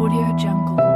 Audio Jungle.